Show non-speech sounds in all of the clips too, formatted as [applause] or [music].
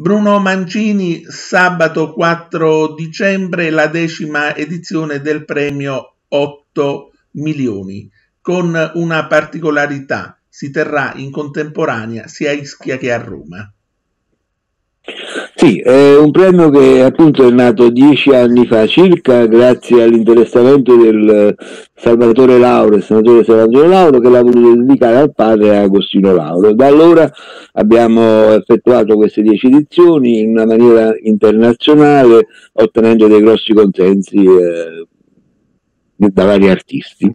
Bruno Mancini, sabato 4 dicembre, la decima edizione del premio 8 milioni, con una particolarità, si terrà in contemporanea sia a Ischia che a Roma. Sì, è un premio che appunto è nato dieci anni fa circa grazie all'interessamento del Salvatore Lauro, il senatore Salvatore Lauro, che l'ha voluto dedicare al padre Agostino Lauro. Da allora abbiamo effettuato queste dieci edizioni in una maniera internazionale, ottenendo dei grossi consensi eh, da vari artisti.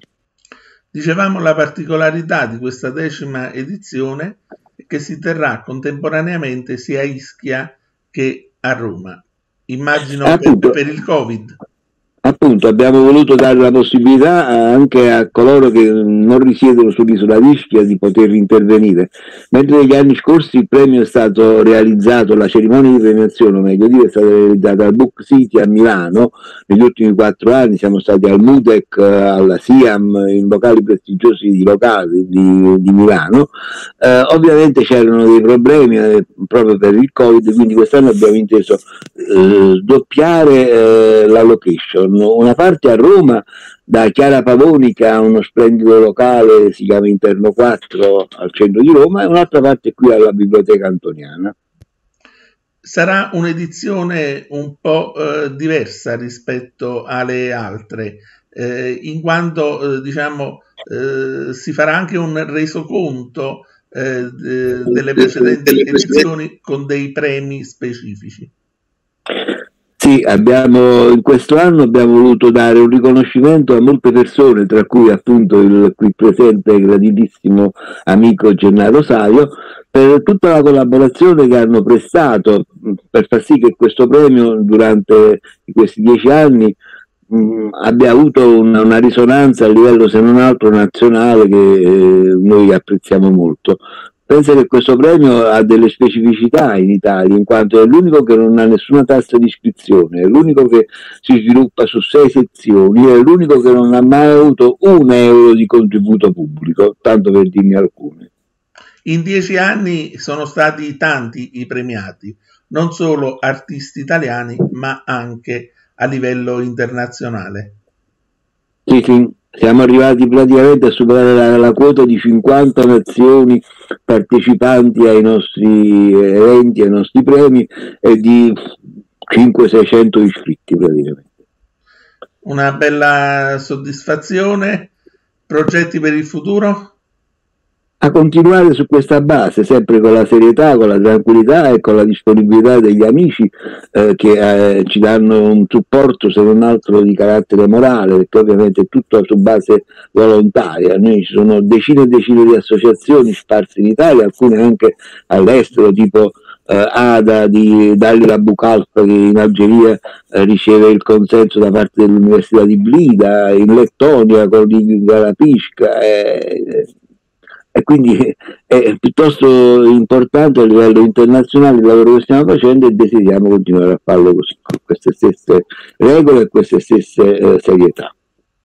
Dicevamo la particolarità di questa decima edizione che si terrà contemporaneamente sia a Ischia che a Roma. Immagino per, per il Covid appunto abbiamo voluto dare la possibilità anche a coloro che non risiedono sull'isola di Ischia di poter intervenire. Mentre negli anni scorsi il premio è stato realizzato, la cerimonia di premiazione, meglio dire, è stata realizzata al Book City a Milano, negli ultimi quattro anni siamo stati al Mudec, alla Siam, in locali prestigiosi di, locali, di, di Milano. Eh, ovviamente c'erano dei problemi eh, proprio per il Covid, quindi quest'anno abbiamo inteso eh, doppiare eh, la location una parte a Roma da Chiara Pavoni che ha uno splendido locale, si chiama Interno 4 al centro di Roma e un'altra parte qui alla Biblioteca Antoniana. Sarà un'edizione un po' eh, diversa rispetto alle altre, eh, in quanto eh, diciamo, eh, si farà anche un resoconto eh, delle precedenti edizioni con dei premi specifici. Sì, abbiamo, in questo anno abbiamo voluto dare un riconoscimento a molte persone, tra cui appunto il qui presente graditissimo amico Gennaro Saio, per tutta la collaborazione che hanno prestato per far sì che questo premio durante questi dieci anni mh, abbia avuto una, una, risonanza a livello se non altro nazionale che eh, noi apprezziamo molto. Penso che questo premio ha delle specificità in Italia, in quanto è l'unico che non ha nessuna tassa di iscrizione, è l'unico che si sviluppa su sei sezioni, è l'unico che non ha mai avuto un euro di contributo pubblico, tanto per dirne alcune. In dieci anni sono stati tanti i premiati, non solo artisti italiani, ma anche a livello internazionale. Sì, sì, siamo arrivati praticamente a superare la, la, quota di 50 nazioni partecipanti ai nostri eventi, ai nostri premi e di 500-600 iscritti praticamente. Una bella soddisfazione. Progetti per il futuro? A continuare su questa base, sempre con la serietà, con la tranquillità e con la disponibilità degli amici eh, che eh, ci danno un supporto se non altro di carattere morale, perché ovviamente è tutto su base volontaria. Noi ci sono decine e decine di associazioni sparse in Italia, alcune anche all'estero, tipo eh, ADA di Dalila Bucalfa che in Algeria eh, riceve il consenso da parte dell'Università di Blida, in Lettonia con di Galapisca. Eh, e quindi [laughs] è piuttosto importante a livello internazionale il lavoro che stiamo facendo e desideriamo continuare a farlo così, con queste stesse regole e queste stesse eh, serietà.